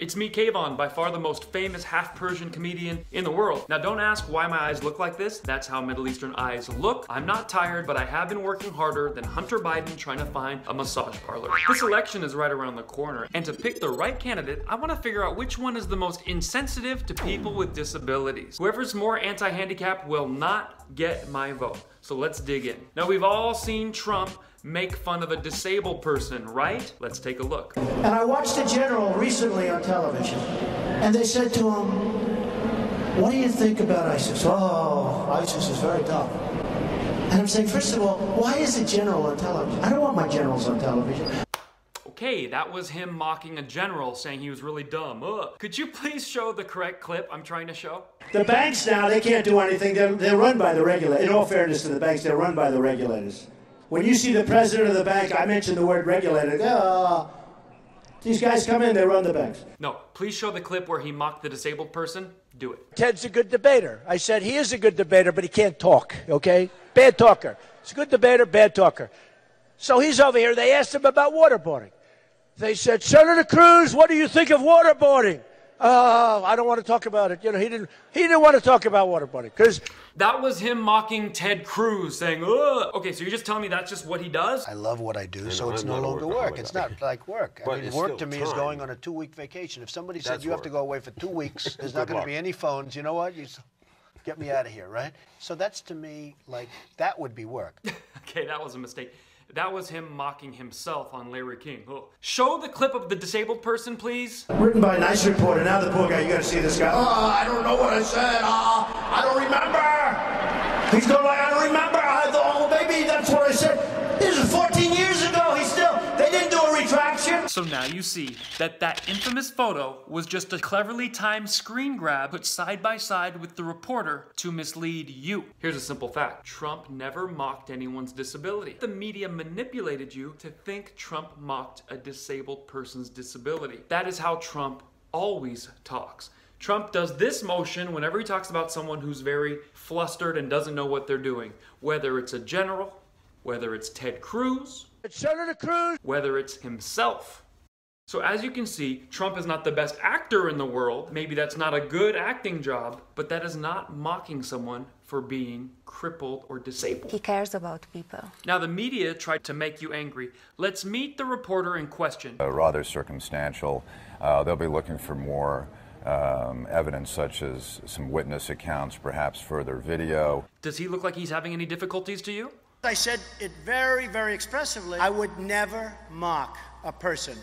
It's me, K-von, by far the most famous half Persian comedian in the world. Now don't ask why my eyes look like this. That's how Middle Eastern eyes look. I'm not tired, but I have been working harder than Hunter Biden trying to find a massage parlor. This election is right around the corner, and to pick the right candidate, I wanna figure out which one is the most insensitive to people with disabilities. Whoever's more anti-handicap will not get my vote. So let's dig in. Now we've all seen Trump make fun of a disabled person, right? Let's take a look. And I watched a general recently on television, and they said to him, What do you think about ISIS? Oh, ISIS is very tough. And I'm saying, first of all, why is a general on television? I don't want my generals on television. Okay, that was him mocking a general saying he was really dumb. Ugh. Could you please show the correct clip I'm trying to show? The banks now, they can't do anything. They're, they're run by the regulators. In all fairness to the banks, they're run by the regulators. When you see the president of the bank, I mentioned the word regulator. Oh, these guys come in, they run the banks. No, please show the clip where he mocked the disabled person. Do it. Ted's a good debater. I said he is a good debater, but he can't talk, okay? Bad talker. He's a good debater, bad talker. So he's over here. They asked him about waterboarding. They said, Senator Cruz, what do you think of waterboarding? Oh, I don't want to talk about it. You know, he didn't. He didn't want to talk about waterboarding because That was him mocking Ted Cruz, saying, Ugh. Okay, so you're just telling me that's just what he does? I love what I do, so it's I'm no longer workaholic. work. It's not like work. I mean, work to me is going on a two-week vacation. If somebody said That's you have to go away for two weeks, there's not going to be any phones. You know what? You get me out of here, right? So that's to me like that would be work. Okay, that was a mistake. That was him mocking himself on Larry King. Ugh. Show the clip of the disabled person, please. written by a nice reporter. Now the poor guy, you got to see this guy. Oh, I don't know what I said. Oh, I don't remember. He's going like, I don't remember. I thought, oh, maybe that's what I said. This is 14 years ago. So now you see that that infamous photo was just a cleverly timed screen grab put side by side with the reporter to mislead you. Here's a simple fact Trump never mocked anyone's disability. The media manipulated you to think Trump mocked a disabled person's disability. That is how Trump always talks. Trump does this motion whenever he talks about someone who's very flustered and doesn't know what they're doing, whether it's a general, whether it's Ted Cruz, Senator Cruz. whether it's himself. So, as you can see, Trump is not the best actor in the world. Maybe that's not a good acting job, but that is not mocking someone for being crippled or disabled. He cares about people. Now, the media tried to make you angry. Let's meet the reporter in question. uh, rather circumstantial. Uh, they'll be looking for more um, evidence, such as some witness accounts, perhaps further video. Does he look like he's having any difficulties to you? I said it very, very expressively. I would never mock a person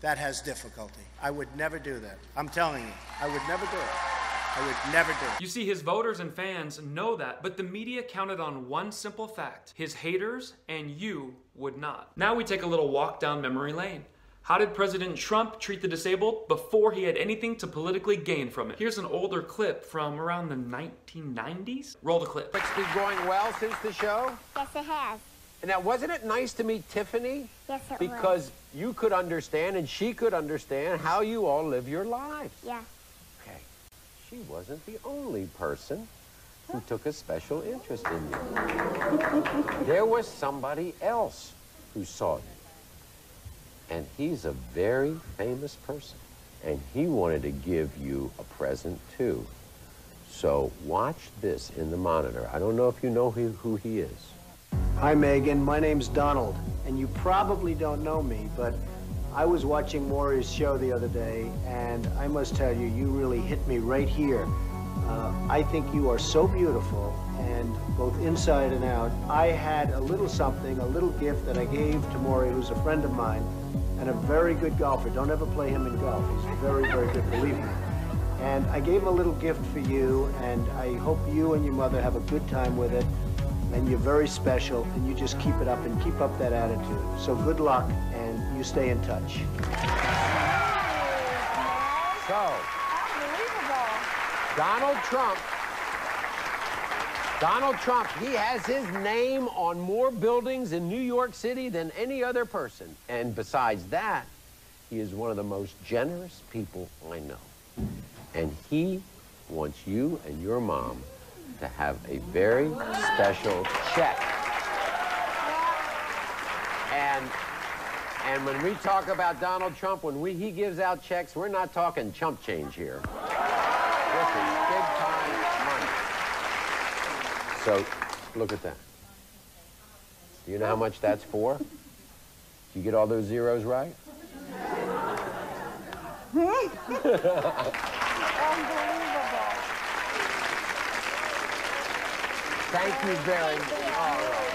that has difficulty. I would never do that. I'm telling you, I would never do it. I would never do it. You see, his voters and fans know that, but the media counted on one simple fact his haters and you would not. Now we take a little walk down memory lane. How did President Trump treat the disabled before he had anything to politically gain from it? Here's an older clip from around the 1990s. Roll the clip. It's been going well since the show? Yes, it has. And now, wasn't it nice to meet Tiffany? Yes, it was. Because you could understand and she could understand how you all live your lives. Yeah. Okay. She wasn't the only person who took a special interest in you. there was somebody else who saw you. And he's a very famous person. And he wanted to give you a present, too. So watch this in the monitor. I don't know if you know who, who he is. Hi, Megan. My name's Donald, and you probably don't know me, but I was watching Maury's show the other day, and I must tell you, you really hit me right here. Uh, I think you are so beautiful, and both inside and out. I had a little something, a little gift that I gave to Maury, who's a friend of mine, and a very good golfer. Don't ever play him in golf. He's very, very good, believe me. And I gave him a little gift for you, and I hope you and your mother have a good time with it. And you're very special, and you just keep it up and keep up that attitude. So good luck, and you stay in touch. So, Donald Trump, Donald Trump, he has his name on more buildings in New York City than any other person. And besides that, he is one of the most generous people I know. And he wants you and your mom to have a very special check. And And when we talk about Donald Trump, when we, he gives out checks, we're not talking chump change here. This is big time money. So, look at that. Do you know how much that's for? Did you get all those zeros right? Unbelievable. Thank you very much. All right.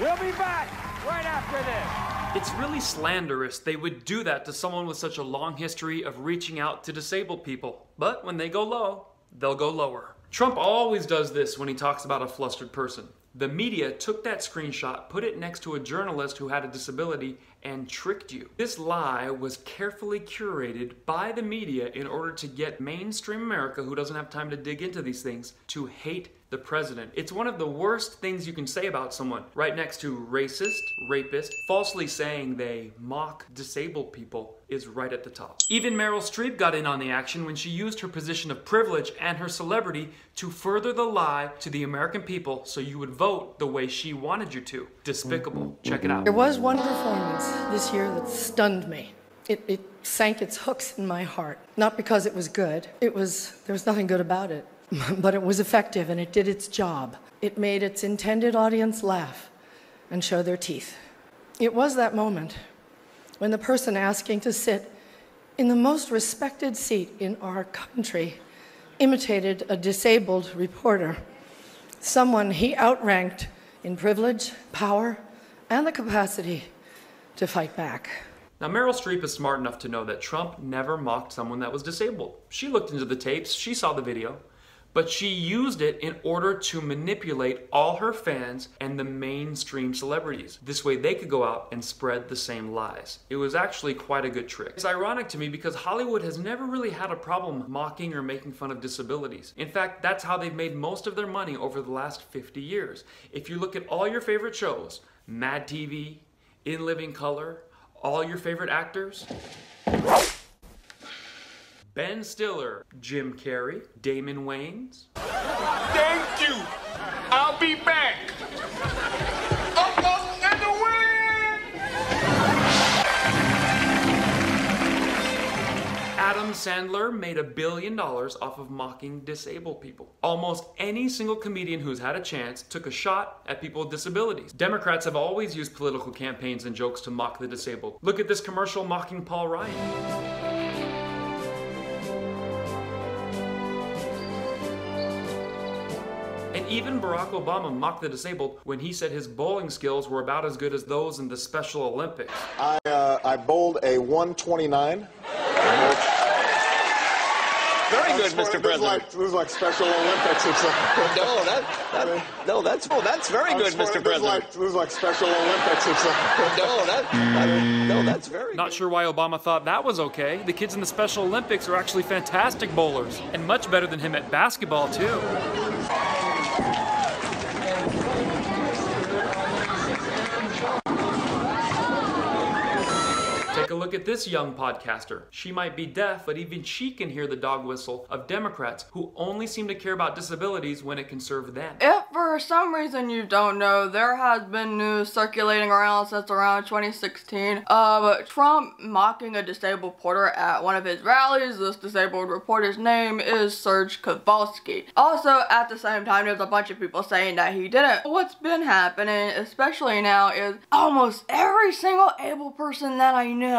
We'll be back right after this. It's really slanderous they would do that to someone with such a long history of reaching out to disabled people. But when they go low, they'll go lower. Trump always does this when he talks about a flustered person. The media took that screenshot, put it next to a journalist who had a disability, and tricked you. This lie was carefully curated by the media in order to get mainstream America, who doesn't have time to dig into these things, to hate the president. It's one of the worst things you can say about someone, right next to racist, rapist, falsely saying they mock disabled people is right at the top. Even Meryl Streep got in on the action when she used her position of privilege and her celebrity to further the lie to the American people so you would vote the way she wanted you to. Despicable. Check it out. There was one performance this year that stunned me. It, it sank its hooks in my heart. Not because it was good. It was, there was nothing good about it. but it was effective and it did its job. It made its intended audience laugh and show their teeth. It was that moment when the person asking to sit in the most respected seat in our country imitated a disabled reporter, someone he outranked in privilege, power, and the capacity to fight back. Now, Meryl Streep is smart enough to know that Trump never mocked someone that was disabled. She looked into the tapes, she saw the video, but she used it in order to manipulate all her fans and the mainstream celebrities. This way they could go out and spread the same lies. It was actually quite a good trick. It's ironic to me because Hollywood has never really had a problem mocking or making fun of disabilities. In fact, that's how they've made most of their money over the last 50 years. If you look at all your favorite shows, Mad TV, In Living Color, all your favorite actors, Ben Stiller, Jim Carrey, Damon Wayans. Thank you. I'll be back. Adam Sandler made a billion dollars off of mocking disabled people. Almost any single comedian who's had a chance took a shot at people with disabilities. Democrats have always used political campaigns and jokes to mock the disabled. Look at this commercial mocking Paul Ryan. And even Barack Obama mocked the disabled when he said his bowling skills were about as good as those in the Special Olympics. I, uh, I bowled a 129. Very good, This is Mr. President. like, this is like Special Olympics or something. No, that, that no, that's oh, that's very I'm good, swearing Mr. This is, President. like, this is like Special Olympics or something. No, that, that no, that's very. Not sure why Obama thought that was okay. The kids in the Special Olympics are actually fantastic bowlers, and much better than him at basketball, too. Take a look at this young podcaster. She might be deaf, but even she can hear the dog whistle of Democrats who only seem to care about disabilities when it can serve them. If for some reason you don't know, there has been news circulating around since around 2016 of Trump mocking a disabled reporter at one of his rallies. This disabled reporter's name is Serge Kovaleski. Also, at the same time, there's a bunch of people saying that he didn't. What's been happening, especially now, is almost every single able person that I know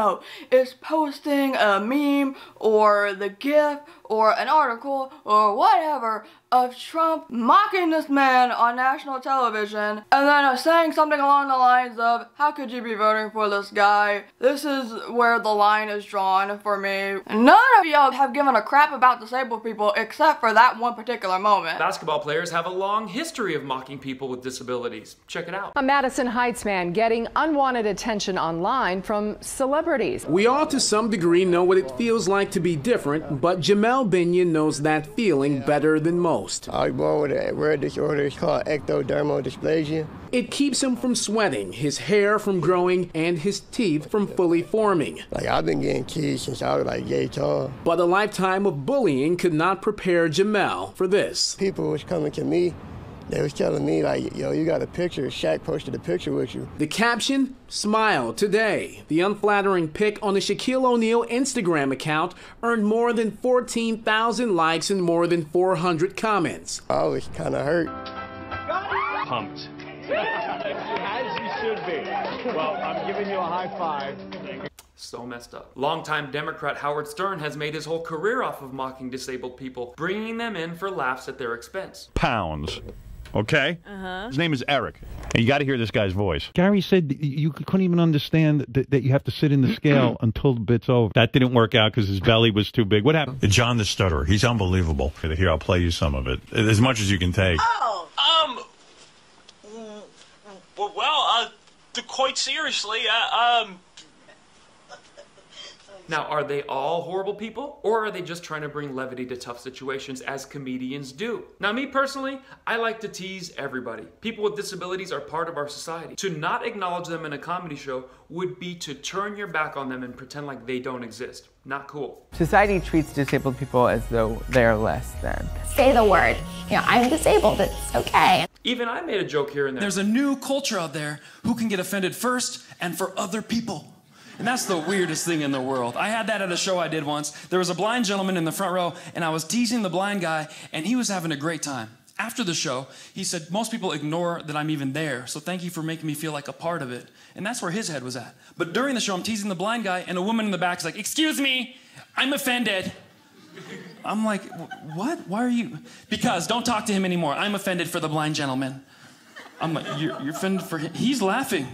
is posting a meme or the GIF or an article or whatever of Trump mocking this man on national television and then saying something along the lines of, How could you be voting for this guy? This is where the line is drawn for me. None of y'all have given a crap about disabled people except for that one particular moment. Basketball players have a long history of mocking people with disabilities. Check it out. A Madison Heights man getting unwanted attention online from celebrities. We all, to some degree, know what it feels like to be different, but Jahmel Binion knows that feeling better than most. I was born with a rare disorder. It's called ectodermal dysplasia. It keeps him from sweating, his hair from growing, and his teeth from fully forming. Like I've been getting teased since I was like yay tall. But a lifetime of bullying could not prepare Jahmel for this. People was coming to me They was telling me like, yo, you got a picture. Shaq posted a picture with you. The caption, Smile Today. The unflattering pic on the Shaquille O'Neal Instagram account earned more than 14,000 likes and more than 400 comments. I was kind of hurt. Pumped. As you should be. Well, I'm giving you a high five. So messed up. Longtime Democrat Howard Stern has made his whole career off of mocking disabled people, bringing them in for laughs at their expense. Pounds. Okay? Uh-huh. His name is Eric. And you got to hear this guy's voice. Gary said you couldn't even understand that, that you have to sit in the scale until the bit's over. That didn't work out because his belly was too big. What happened? John the Stutterer. He's unbelievable. Here, I'll play you some of it. As much as you can take. Oh, um, w- w- well, uh, quite seriously, uh, um, Now, are they all horrible people? Or are they just trying to bring levity to tough situations as comedians do? Now, me personally, I like to tease everybody. People with disabilities are part of our society. To not acknowledge them in a comedy show would be to turn your back on them and pretend like they don't exist. Not cool. Society treats disabled people as though they're less than. Say the word. You know, I'm disabled. It's okay. Even I made a joke here and there. There's a new culture out there who can get offended first and for other people. And that's the weirdest thing in the world. I had that at a show I did once. There was a blind gentleman in the front row, and I was teasing the blind guy, and he was having a great time. After the show, he said, Most people ignore that I'm even there, so thank you for making me feel like a part of it. And that's where his head was at. But during the show, I'm teasing the blind guy, and a woman in the back is like, Excuse me, I'm offended. I'm like, What? Why are you? Because don't talk to him anymore. I'm offended for the blind gentleman. I'm like, You're, you're offended for him? He's laughing.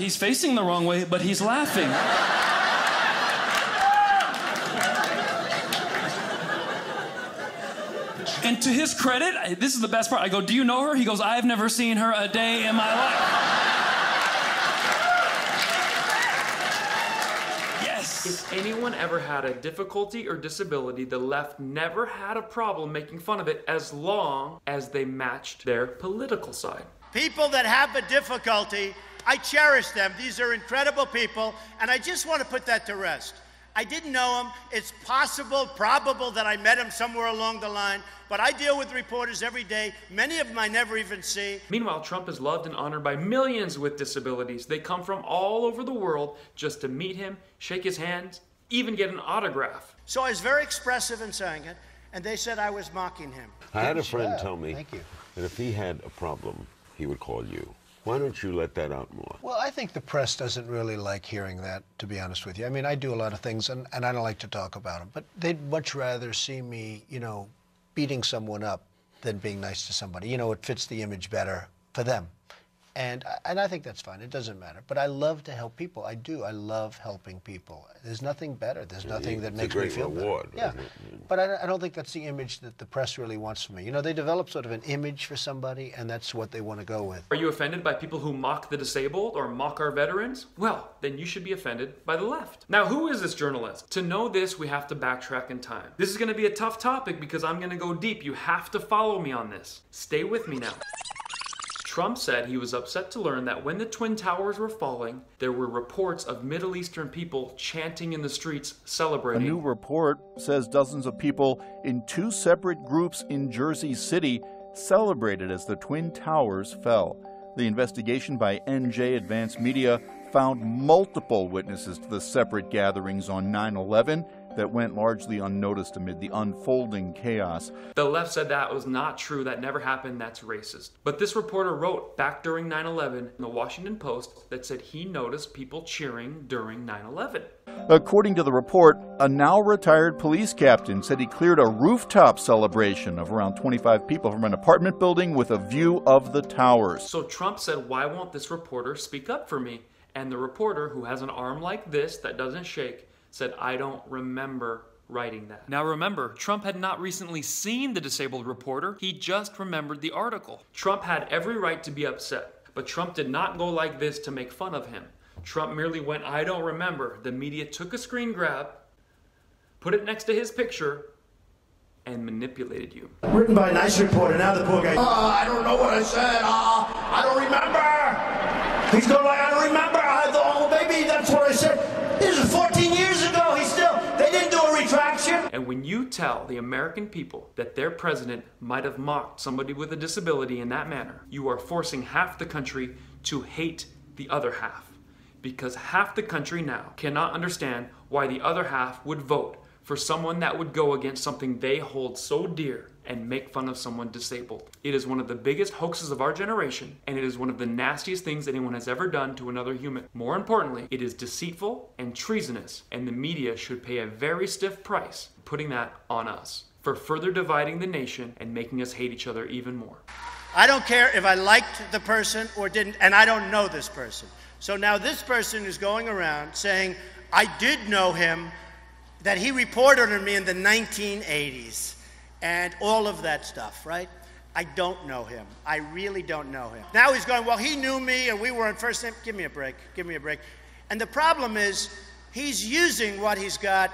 He's facing the wrong way, but he's laughing. And to his credit, this is the best part. I go, Do you know her? He goes, I've never seen her a day in my life. Yes. If anyone ever had a difficulty or disability, the left never had a problem making fun of it as long as they matched their political side. People that have a difficulty, I cherish them. These are incredible people, and I just want to put that to rest. I didn't know him. It's possible, probable that I met him somewhere along the line, but I deal with reporters every day. Many of them I never even see. Meanwhile, Trump is loved and honored by millions with disabilities. They come from all over the world just to meet him, shake his hand, even get an autograph. So I was very expressive in saying it, and they said I was mocking him. I had a friend tell me Thank you. that if he had a problem, he would call you. Why don't you let that out more? Well, I think the press doesn't really like hearing that, to be honest with you. I mean, I do a lot of things, and, and I don't like to talk about them, but they'd much rather see me, you know, beating someone up than being nice to somebody. You know, it fits the image better for them. And, and I think that's fine. It doesn't matter. But I love to help people. I do. I love helping people. There's nothing better. There's nothing that It's a makes great me feel reward, better. Yeah. isn't? But I, I don't think that's the image that the press really wants for me. You know, they develop sort of an image for somebody, and that's what they want to go with. Are you offended by people who mock the disabled or mock our veterans? Well, then you should be offended by the left. Now, who is this journalist? To know this, we have to backtrack in time. This is going to be a tough topic because I'm going to go deep. You have to follow me on this. Stay with me now. Trump said he was upset to learn that when the Twin Towers were falling, there were reports of Middle Eastern people chanting in the streets celebrating. A new report says dozens of people in two separate groups in Jersey City celebrated as the Twin Towers fell. The investigation by NJ Advance Media found multiple witnesses to the separate gatherings on 9 11 that went largely unnoticed amid the unfolding chaos. The left said that was not true, that never happened, that's racist. But this reporter wrote back during 9 11 in the Washington Post that said he noticed people cheering during 9 11. According to the report, a now retired police captain said he cleared a rooftop celebration of around 25 people from an apartment building with a view of the towers. So Trump said, Why won't this reporter speak up for me? And the reporter, who has an arm like this that doesn't shake, said, I don't remember writing that. Now remember, Trump had not recently seen the disabled reporter, he just remembered the article. Trump had every right to be upset, but Trump did not go like this to make fun of him. Trump merely went, I don't remember. The media took a screen grab, put it next to his picture, and manipulated you. Written by a nice reporter. Now the poor guy. Oh, I don't know what I said. Oh, I don't remember. He's going like, I don't remember. I thought, oh, maybe that's what I said. This is 14 years ago. He's still. They didn't do a retraction. And when you tell the American people that their president might have mocked somebody with a disability in that manner, you are forcing half the country to hate the other half. Because half the country now cannot understand why the other half would vote for someone that would go against something they hold so dear and make fun of someone disabled. It is one of the biggest hoaxes of our generation, and it is one of the nastiest things anyone has ever done to another human. More importantly, it is deceitful and treasonous, and the media should pay a very stiff price putting that on us for further dividing the nation and making us hate each other even more. I don't care if I liked the person or didn't, and I don't know this person. So now this person is going around saying, I did know him, that he reported on me in the 1980s, and all of that stuff, right? I don't know him. I really don't know him. Now he's going, well, he knew me and we were on first name. Give me a break. Give me a break. And the problem is, he's using what he's got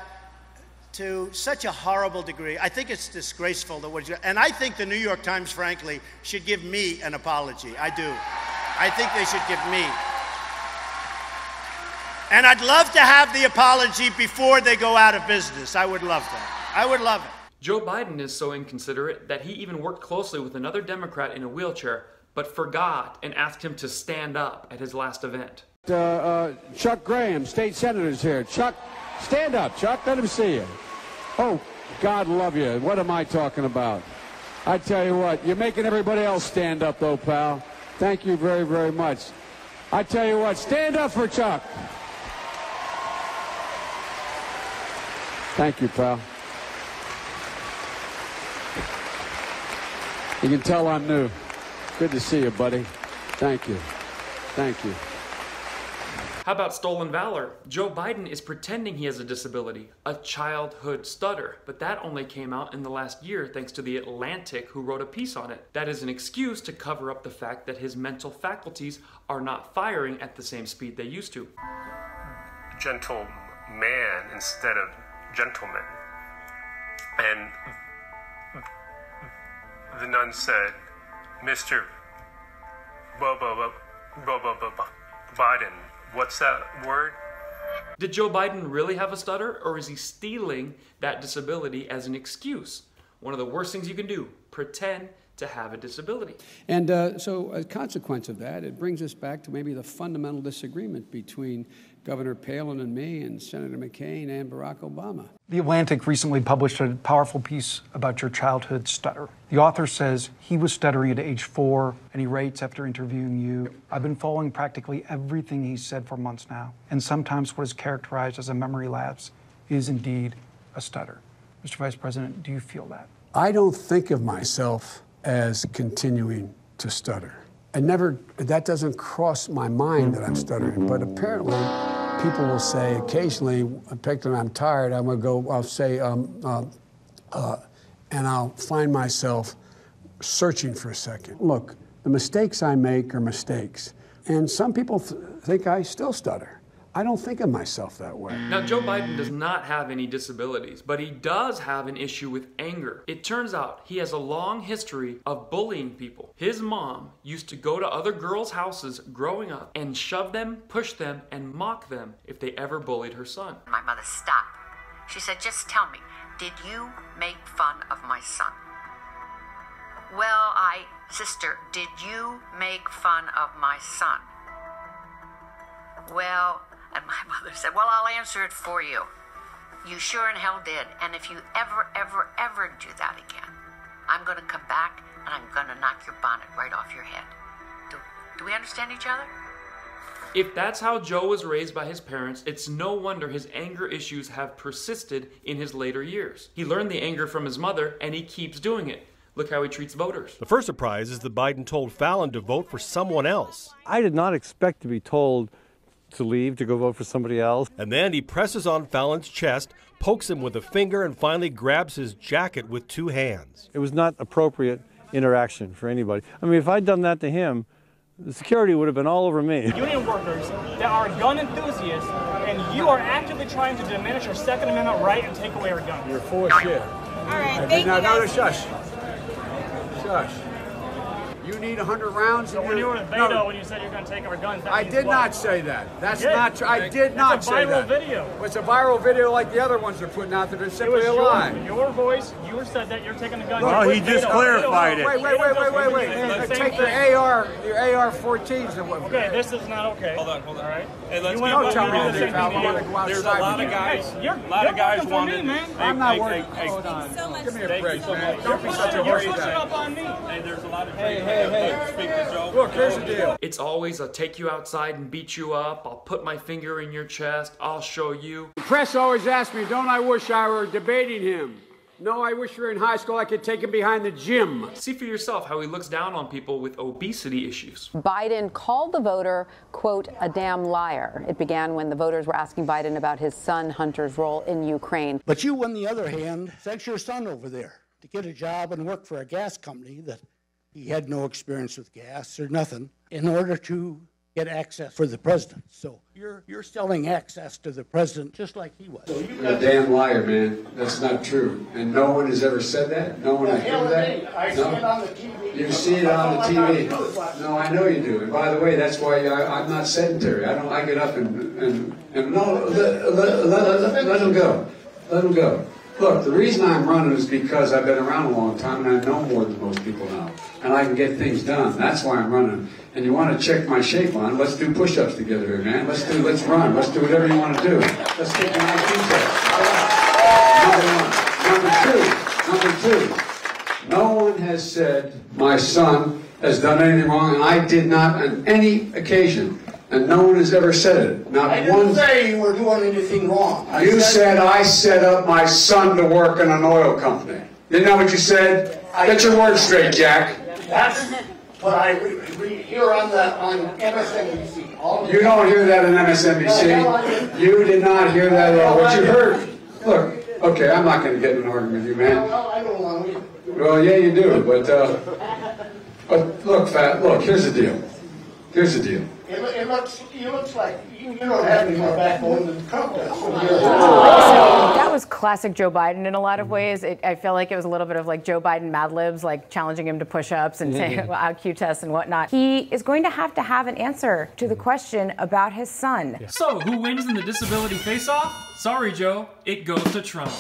to such a horrible degree. I think it's disgraceful that what he's got. And I think the New York Times, frankly, should give me an apology. I do. I think they should give me. And I'd love to have the apology before they go out of business. I would love that. I would love it. Joe Biden is so inconsiderate that he even worked closely with another Democrat in a wheelchair, but forgot and asked him to stand up at his last event. Uh, uh, Chuck Graham, state senator's here. Chuck, stand up, Chuck. Let him see you. Oh, God love you. What am I talking about? I tell you what, you're making everybody else stand up, though, pal. Thank you very, very much. I tell you what, stand up for Chuck. Thank you, pal. You can tell I'm new. Good to see you, buddy. Thank you. Thank you. How about stolen valor? Joe Biden is pretending he has a disability, a childhood stutter, but that only came out in the last year thanks to The Atlantic, who wrote a piece on it. That is an excuse to cover up the fact that his mental faculties are not firing at the same speed they used to. Gentle man instead of gentleman. And the nun said, Mr. Bubba Biden, what's that word? Did Joe Biden really have a stutter, or is he stealing that disability as an excuse? One of the worst things you can do pretend to have a disability. And uh, so, a consequence of that, it brings us back to maybe the fundamental disagreement between Governor Palin and me, and Senator McCain and Barack Obama. The Atlantic recently published a powerful piece about your childhood stutter. The author says he was stuttering at age four, and he writes after interviewing you I've been following practically everything he's said for months now, and sometimes what is characterized as a memory lapse is indeed a stutter. Mr. Vice President, do you feel that? I don't think of myself as continuing to stutter. I never, that doesn't cross my mind that I'm stuttering, but apparently people will say occasionally, when I'm tired, I'm gonna go, I'll say, um, uh, uh, and I'll find myself searching for a second. Look, the mistakes I make are mistakes. And some people th- think I still stutter. I don't think of myself that way. Now, Joe Biden does not have any disabilities, but he does have an issue with anger. It turns out he has a long history of bullying people. His mom used to go to other girls' houses growing up and shove them, push them, and mock them if they ever bullied her son. My mother stopped. She said, Just tell me, did you make fun of my son? Well, I, sister, did you make fun of my son? Well, and my mother said, Well, I'll answer it for you. You sure in hell did. And if you ever, ever, ever do that again, I'm going to come back and I'm going to knock your bonnet right off your head. Do, do we understand each other? If that's how Joe was raised by his parents, it's no wonder his anger issues have persisted in his later years. He learned the anger from his mother and he keeps doing it. Look how he treats voters. The first surprise is that Biden told Fallon to vote for someone else. I did not expect to be told to leave to go vote for somebody else. And then he presses on Fallon's chest, pokes him with a finger, and finally grabs his jacket with two hands. It was not appropriate interaction for anybody. I mean, if I'd done that to him, the security would have been all over me. Union workers that are gun enthusiasts, and you are actively trying to diminish our Second Amendment right and take away our guns. You're full of shit. All right, And thank now you go to shush. Shush. You need 100 rounds. So when you your- were in No. When you said you're going to take our guns, that I means did what? not say that. That's You not true. I did That's not say that. It's a viral video. It's a viral video like the other ones they're putting out there. They're It simply was a lie. your voice. You said that you're taking the gun. Well, with he just Beto. clarified Beto- it. Wait, wait, Beto wait, wait, wait, wait. the Hey, Take your. AR, your AR-14s. Okay, this is not okay. Hold on, hold on. All right. Hey, let's you keep went Don't tell me you to did do the same I'm thing gonna to go you. There's a lot with of you. guys. Hey, you're- a lot you're of guys working for me, man. Hey, I'm not hey, working. Hey, hey, Hold on. Give me a Thank break, you so man. much. Don't be such a You're worry pushing guy. up on me. Hey, there's a lot of Hey, hey, hey. Speak to Joe. Look, here's the deal. It's always a take you outside and beat you up. I'll put my finger in your chest. I'll show you. The press always asks me, don't I wish I were debating him? No, I wish we were in high school. I could take him behind the gym. See for yourself how he looks down on people with obesity issues. Biden called the voter, quote, a damn liar. It began when the voters were asking Biden about his son Hunter's role in Ukraine. But you, on the other hand, sent your son over there to get a job and work for a gas company that he had no experience with gas or nothing in order to get access for the president. So you're, you're selling access to the president just like he was. You're a damn liar, man. That's not true. And no one has ever said that? No one has heard that? I see it on the TV. You see it on the TV. No, I know you do. And by the way, that's why I, I'm not sedentary. I don't. I get up and and, and no, let, let, let, let, let him go. Let him go. Look, the reason I'm running is because I've been around a long time and I know more than most people know, and I can get things done. That's why I'm running. And you want to check my shape on? Let's do push-ups together, here, man. Let's do. Let's run. Let's do whatever you want to do. Let's take an IQ test. Number one. Number two. Number two. No one has said my son has done anything wrong, and I did not on any occasion. And no one has ever said it. Not I one. didn't say you were doing anything wrong. I You said I set up my son to work in an oil company. Isn't that what you said? Get your words straight, Jack. That's what I re- re- hear on the, on MSNBC. all You don't hear that on No, MSNBC. You did not hear that at all. What you heard. Look, okay, I'm not going to get in an argument with you, man. Well, I don't want to. Well, yeah, you do, but, uh, but look, fat, look, here's the deal. Here's the deal. It, it looks, it looks like you, you don't have any more backbone than Trump does. Oh, so That was classic Joe Biden in a lot of ways. It, I feel like it was a little bit of like Joe Biden Mad Libs, like challenging him to push ups and saying IQ mm-hmm. tests and whatnot. He is going to have to have an answer to the question about his son. So, who wins in the disability face off? Sorry, Joe, it goes to Trump.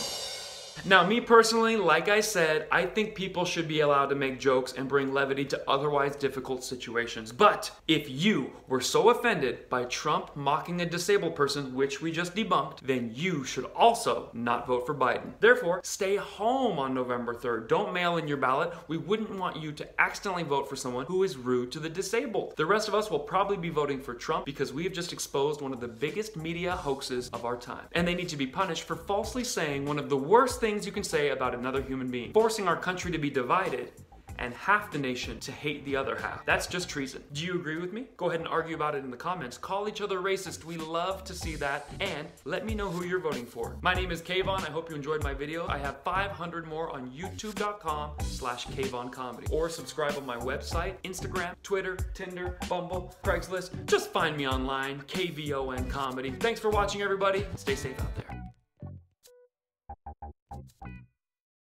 Now, me personally, like I said, I think people should be allowed to make jokes and bring levity to otherwise difficult situations. But if you were so offended by Trump mocking a disabled person, which we just debunked, then you should also not vote for Biden. Therefore, stay home on November 3rd. Don't mail in your ballot. We wouldn't want you to accidentally vote for someone who is rude to the disabled. The rest of us will probably be voting for Trump because we have just exposed one of the biggest media hoaxes of our time. And they need to be punished for falsely saying one of the worst things you can say about another human being, forcing our country to be divided and half the nation to hate the other half. That's just treason. Do you agree with me? Go ahead and argue about it in the comments. Call each other racist. We love to see that. And let me know who you're voting for. My name is K-von. I hope you enjoyed my video. I have 500 more on youtube.com slash K-von Comedy. Or subscribe on my website, Instagram, Twitter, Tinder, Bumble, Craigslist. Just find me online, KVON Comedy. Thanks for watching, everybody. Stay safe out there.